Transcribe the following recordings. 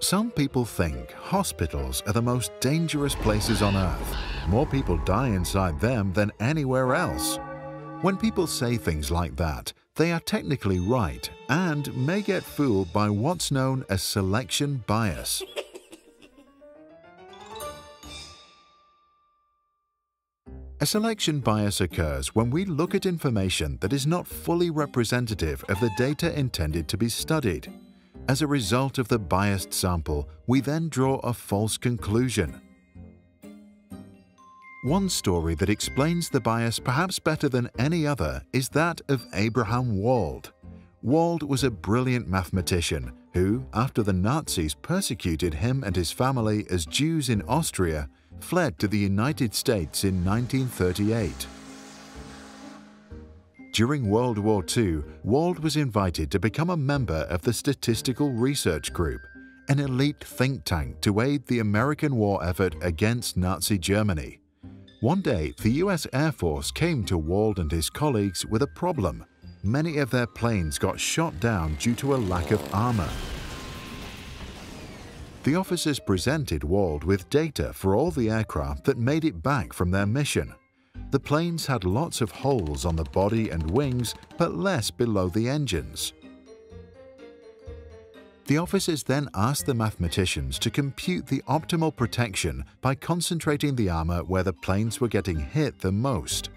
Some people think hospitals are the most dangerous places on earth. More people die inside them than anywhere else. When people say things like that, they are technically right and may get fooled by what's known as selection bias. A selection bias occurs when we look at information that is not fully representative of the data intended to be studied. As a result of the biased sample, we then draw a false conclusion. One story that explains the bias perhaps better than any other is that of Abraham Wald. Wald was a brilliant mathematician who, after the Nazis persecuted him and his family as Jews in Austria, fled to the United States in 1938. During World War II, Wald was invited to become a member of the Statistical Research Group, an elite think tank to aid the American war effort against Nazi Germany. One day, the US Air Force came to Wald and his colleagues with a problem. Many of their planes got shot down due to a lack of armor. The officers presented Wald with data for all the aircraft that made it back from their mission. The planes had lots of holes on the body and wings, but less below the engines. The officers then asked the mathematicians to compute the optimal protection by concentrating the armor where the planes were getting hit the most.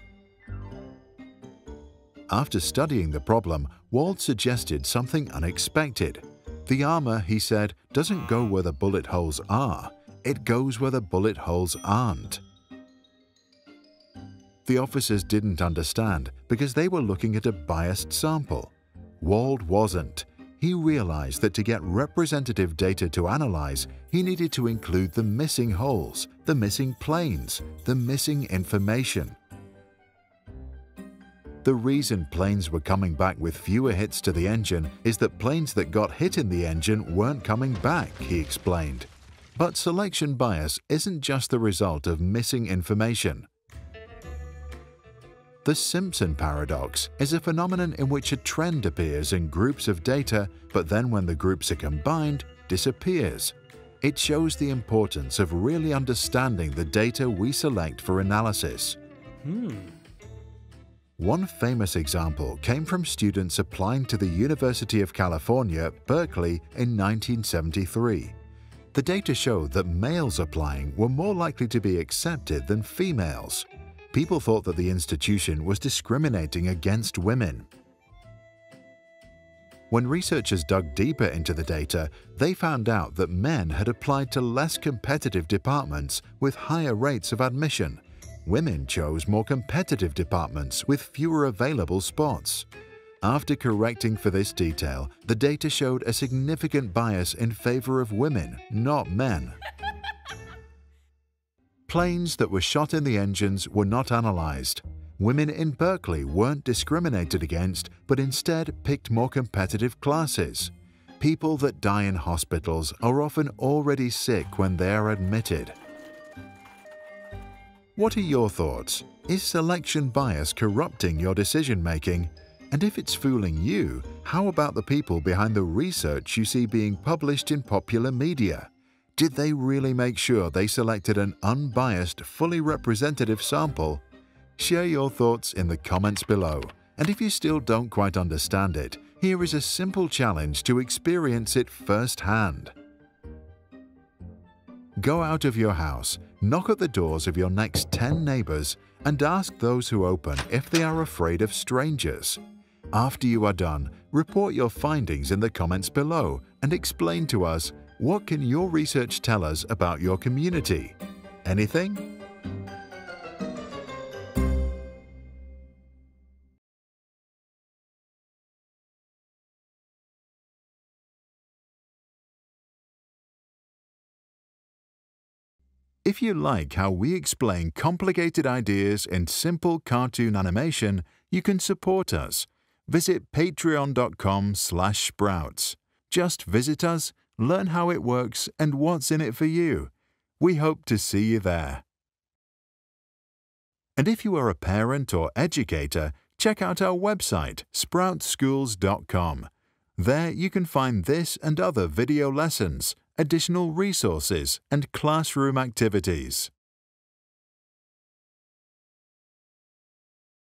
After studying the problem, Wald suggested something unexpected. The armor, he said, doesn't go where the bullet holes are, it goes where the bullet holes aren't. The officers didn't understand because they were looking at a biased sample. Wald wasn't. He realized that to get representative data to analyze, he needed to include the missing holes, the missing planes, the missing information. The reason planes were coming back with fewer hits to the engine is that planes that got hit in the engine weren't coming back, he explained. But selection bias isn't just the result of missing information. The Simpson paradox is a phenomenon in which a trend appears in groups of data, but then when the groups are combined, disappears. It shows the importance of really understanding the data we select for analysis. Hmm. One famous example came from students applying to the University of California, Berkeley in 1973. The data showed that males applying were more likely to be accepted than females. People thought that the institution was discriminating against women. When researchers dug deeper into the data, they found out that men had applied to less competitive departments with higher rates of admission, women chose more competitive departments with fewer available spots. After correcting for this detail, the data showed a significant bias in favor of women, not men. Planes that were shot in the engines were not analyzed. Women in Berkeley weren't discriminated against, but instead picked more competitive classes. People that die in hospitals are often already sick when they are admitted. What are your thoughts? Is selection bias corrupting your decision making? And if it's fooling you, how about the people behind the research you see being published in popular media? Did they really make sure they selected an unbiased, fully representative sample? Share your thoughts in the comments below. And if you still don't quite understand it, here is a simple challenge to experience it firsthand. Go out of your house, knock at the doors of your next 10 neighbors, and ask those who open if they are afraid of strangers. After you are done, report your findings in the comments below and explain to us what can your research tell us about your community? Anything? If you like how we explain complicated ideas in simple cartoon animation, you can support us. Visit patreon.com slash sprouts. Just visit us, learn how it works and what's in it for you. We hope to see you there. And if you are a parent or educator, check out our website, sproutsschools.com. There you can find this and other video lessons, additional resources, and classroom activities.